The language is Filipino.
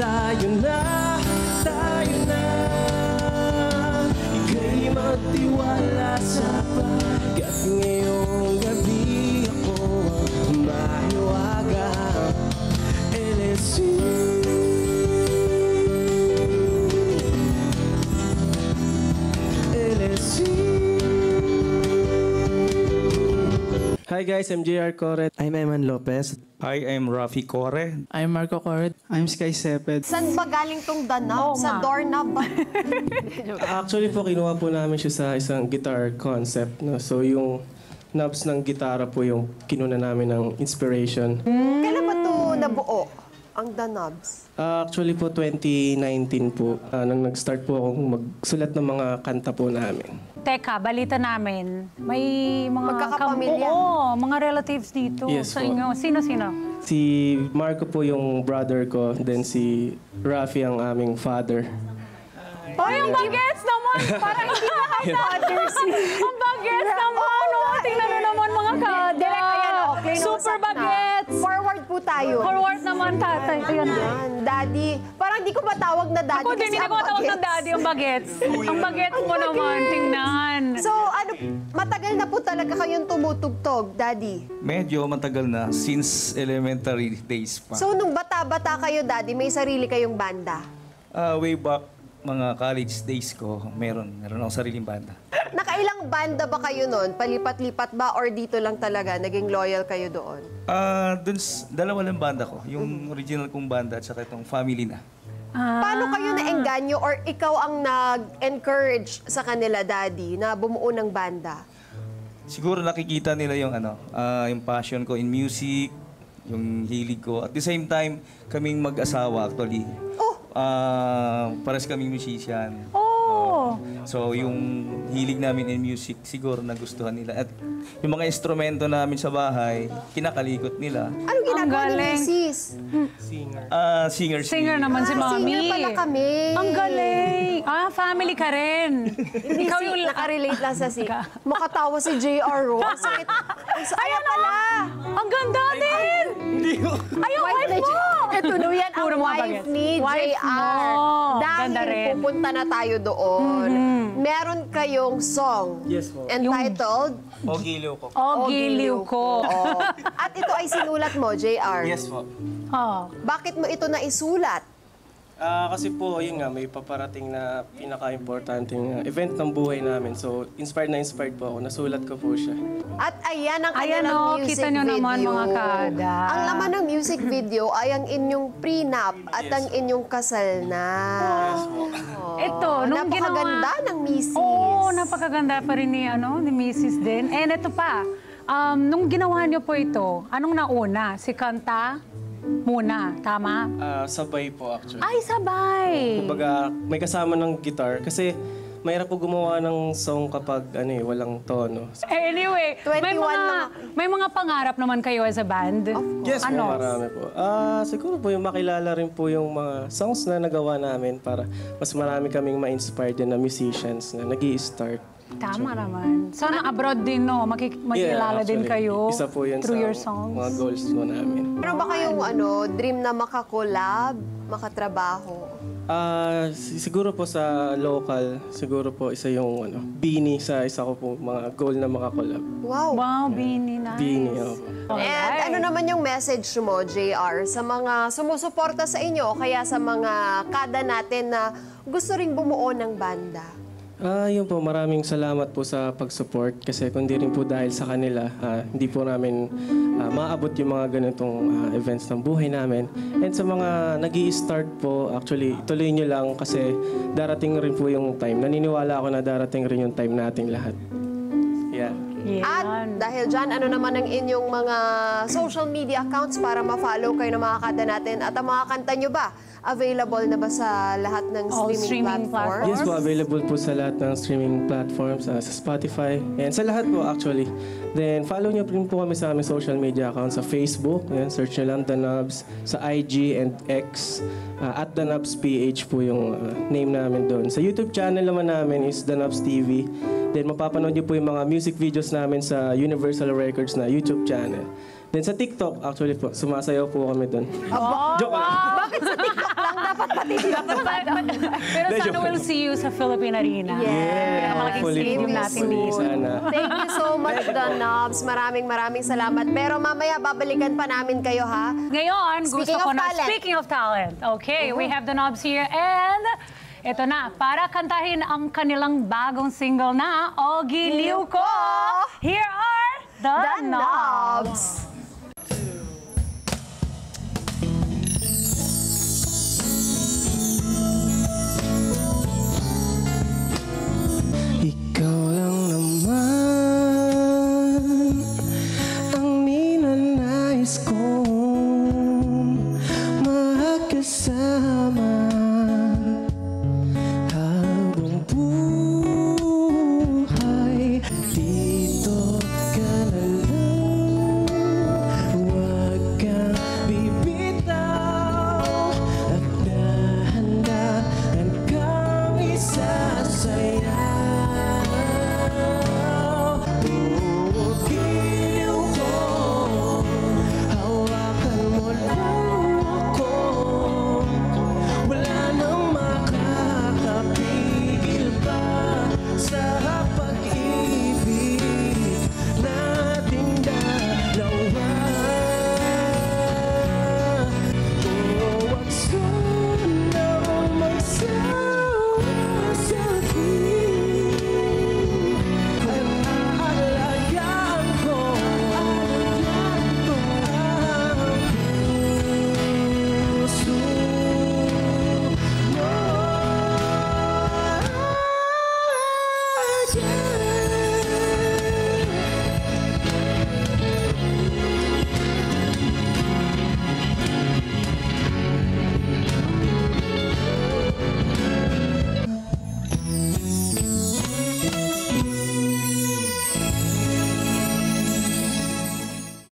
tayo na, tayo na Ika'y magtiwala sa pagkat ngayong gabi ako ang mahiwaga LSU Hi guys, I'm JR Coret. I'm Eman Lopez. Hi, I'm Rafi Core. I'm Marco Coret. I'm Sky Seped. Saan ba galing tong danab? sa doorknob ba? Actually po, kinuha po namin siya sa isang guitar concept. No? So yung knobs ng gitara po yung kinuna namin ng inspiration. Kailan ba to nabuo? Ang danabs? Ah, actually po, 2019 po, ah, nang nag-start po akong magsulat ng mga kanta po namin. Teka, balita namin, may mga... Magkakapamilya. Oo, mga relatives dito Yes sa po. inyo. Sino-sino? Si Marco po yung brother ko, then si Rafi ang aming father. Hoy, ang bagets naman! Parang hindi na kayo Ang bagets naman! Oh, tingnan nyo naman mga kada. Direct, ayan, okay. Super bagets! Forward po tayo. Forward naman, tatay. Ayan. Yan, daddy. Parang di ko matawag na daddy Ako din, kasi hindi ko matawag ng daddy ang bagets. Ang bagets mo naman, tingnan. So, ano, matagal na po talaga kayong tumutugtog, daddy. Medyo matagal na, since elementary days pa. So, nung bata-bata kayo, daddy, may sarili kayong banda. Ah, way back, mga college days ko, meron. Meron akong sariling banda. Nakailang banda ba kayo noon? Palipat-lipat ba or dito lang talaga? Naging loyal kayo doon? Ah, dun, dalawa lang banda ko. Yung original kong banda at saka itong family na. Ah. Paano kayo naengganyo or ikaw ang nag-encourage sa kanila, daddy, na bumuo ng banda? Siguro nakikita nila yung ano, ah, yung passion ko in music, yung hilig ko. At the same time, kaming mag-asawa actually. Oh! Ah, pares kaming musician. Oh! So, yung hilig namin in music, siguro nagustuhan nila. At yung mga instrumento namin sa bahay, kinakalikot nila. Anong ginagawa ni galing. Mrs.? Ah, singer si... Singer naman si Ah, Mami. singer pala kami. Ang galing. Ah, family ka rin. Hindi Ikaw yung... nakarelate lang sa si... Makatawa si J.R. Ro. Ang sakit. Ang Ayan pala. Ang ganda din! Ay, ang wife mo! No, yan ang wife ni Wife J.R. mo. Dahil Ganda rin. Mm-hmm. pupunta na tayo doon. Meron kayong song Yes po. entitled O giliw ko. Oh, giliw ko. Oo. At ito ay sinulat mo, J.R. Yes po. Oh. Bakit mo ito naisulat? Ah, kasi po, yun nga, may paparating na pinaka-importanting uh, event ng buhay namin. So, inspired na inspired po ako. Nasulat ko po siya. At ayan ang Ayan, kanilang oh, music kita nyo video. naman, mga kada. Ang laman ng music video ay ang inyong prenup at ang inyong kasal na. Ito, nung Napakaganda ginawa... ng misis. Oo, napakaganda pa rin ni, ano, ni Mrs. din. And ito pa, um, nung ginawa niyo po ito, anong nauna? Si Kanta muna, tama? Ah, sabay po actually. Ay, sabay! Kumbaga, may kasama ng guitar kasi mahirap po gumawa ng song kapag ano eh, walang tono. Eh, anyway, may 21 mga, lang may mga pangarap naman kayo as a band. Yes ano? po, marami po. Ah, siguro po yung makilala rin po yung mga songs na nagawa namin para mas marami kaming ma-inspired din na musicians na nag start Tama naman. Sana abroad din, no? Makik- makilala din kayo Isa po yun through sa your songs. mga goals po namin. Meron ba kayong ano, dream na makakolab, makatrabaho? Ah, si- siguro po sa local, siguro po isa yung ano, Bini sa isa ko po mga goal na makakolab. Wow. Wow, Bini, nice. Bini, opo. And ano naman yung message mo, JR, sa mga sumusuporta sa inyo o kaya sa mga kada natin na gusto ring bumuo ng banda? Ah, yun po, maraming salamat po sa pag-support kasi kung di rin po dahil sa kanila, ah, hindi po namin ah, maabot yung mga ganitong ah, events ng buhay namin. And sa mga nag start po, actually, tuloy nyo lang kasi darating rin po yung time. Naniniwala ako na darating rin yung time nating lahat. Yeah. At dahil dyan, ano naman ang inyong mga social media accounts para ma-follow kayo ng mga kada natin? At ang mga kanta nyo ba, available na ba sa lahat ng All streaming, streaming platforms? Yes po, available po sa lahat ng streaming platforms, ah, sa Spotify, and sa lahat po actually. Then follow nyo rin po kami sa aming social media accounts sa Facebook, yan, search nyo lang The Nubs, sa IG and X, ah, at The Nubs PH po yung ah, name namin doon. Sa YouTube channel naman namin is The Nubs TV. Then mapapanood nyo po yung mga music videos namin sa Universal Records na YouTube channel. Then sa TikTok, actually po, sumasayaw po kami doon. Aba, Joke lang. Bakit sa TikTok lang? Dapat hindi na Pero sana we'll see you sa Philippine Arena. Yes. Malaking Hopefully stadium po. natin Hopefully, dito. Sana. Thank you so much, Don Knobs. Maraming maraming salamat. Pero mamaya babalikan pa namin kayo, ha? Ngayon, gusto Speaking ko of na, talent. speaking of talent, okay, we have the knobs here and ito na, para kantahin ang kanilang bagong single na, O Giliw Ko, here are the, The knobs. Knobs. say I